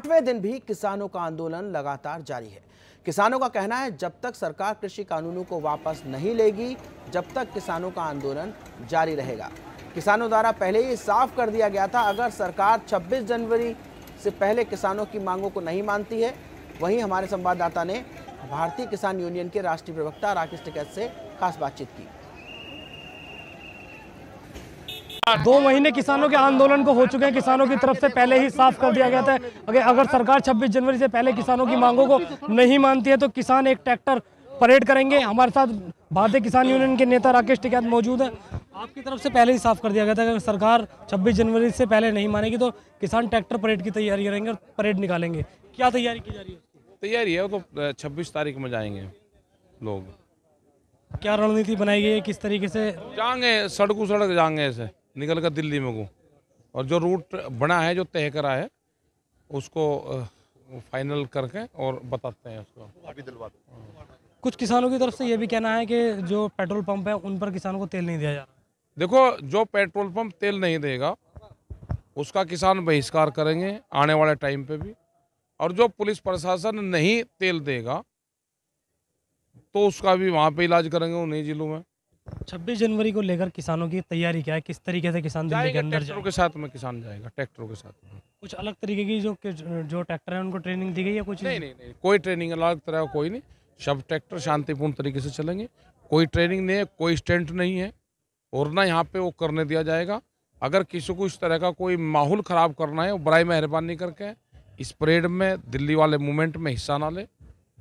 आठवें दिन भी किसानों का आंदोलन लगातार जारी है। किसानों का कहना है, जब तक सरकार कृषि कानूनों को वापस नहीं लेगी, जब तक किसानों का आंदोलन जारी रहेगा। किसानों द्वारा पहले ही साफ़ कर दिया गया था, अगर सरकार 26 जनवरी से पहले किसानों की मांगों को नहीं मानती है, वहीं हमारे संवाददाता ने भारतीय किसान यूनियन के राष्ट्रीय प्रवक्ता राकेश टिकैत से खास बातचीत की। दो महीने किसानों के आंदोलन को हो चुके हैं। किसानों की तरफ़ से पहले ही साफ़ कर दिया गया था। अगर अगर सरकार 26 जनवरी से पहले किसानों की मांगों को नहीं मानती है तो किसान एक ट्रैक्टर परेड करेंगे। हमारे साथ भारतीय किसान यूनियन के नेता राकेश टिकैत मौजूद हैं। आपकी तरफ़ से पहले ही साफ़ कर दिया गया था अगर सरकार 26 जनवरी से पहले नहीं मानेगी तो किसान ट्रैक्टर परेड की तैयारी करेंगे और परेड निकालेंगे। क्या तैयारी की जा रही है तैयारी है वो तो छब्बीस तारीख में जाएँगे लोग। क्या रणनीति बनाई गई है? किस तरीके से? जाएँगे सड़कों सड़क जाएँगे ऐसे। निकल कर दिल्ली में को और जो रूट बना है जो तय करा है उसको फाइनल करके और बताते हैं उसको। कुछ किसानों की तरफ़ से ये भी कहना है कि जो पेट्रोल पंप है उन पर किसानों को तेल नहीं दिया जा रहा। देखो जो पेट्रोल पंप तेल नहीं देगा उसका किसान बहिष्कार करेंगे आने वाले टाइम पे भी। और जो पुलिस प्रशासन नहीं तेल देगा तो उसका भी वहाँ पे इलाज करेंगे उन्हीं जिलों में। छब्बीस जनवरी को लेकर किसानों की तैयारी क्या है? किस तरीके से किसान दिल्ली के अंदर ट्रैक्टरों के साथ में किसान जाएगा ट्रैक्टरों के साथ में। कुछ अलग तरीके की जो जो ट्रैक्टर है उनको ट्रेनिंग दी गई है कुछ? नहीं नहीं नहीं कोई ट्रेनिंग अलग तरह कोई नहीं। सब ट्रैक्टर शांतिपूर्ण तरीके से चलेंगे। कोई ट्रेनिंग नहीं है कोई स्टेंट नहीं है और ना यहाँ पे वो करने दिया जाएगा। अगर किसी को इस तरह का कोई माहौल ख़राब करना है वो बराई मेहरबानी करके इस परेड में दिल्ली वाले मूवमेंट में हिस्सा ना ले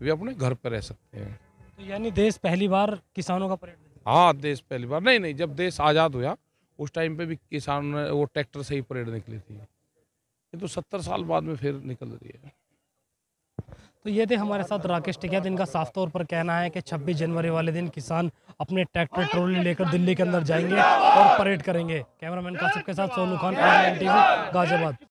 वे अपने घर पर रह सकते हैं। तो यानी देश पहली बार किसानों का परेड। हाँ देश पहली बार। नहीं नहीं, जब देश आज़ाद हुआ, उस टाइम पे भी किसान ने वो ट्रैक्टर से ही परेड निकली थी। ये तो सत्तर साल बाद में फिर निकल रही है। तो ये थे हमारे साथ राकेश टिकैत इनका साफ़ तौर पर कहना है कि 26 जनवरी वाले दिन किसान अपने ट्रैक्टर ट्रॉली लेकर दिल्ली के अंदर जाएँगे और परेड करेंगे। कैमरामैन कासिफ के साथ सोनू खान गाजियाबाद।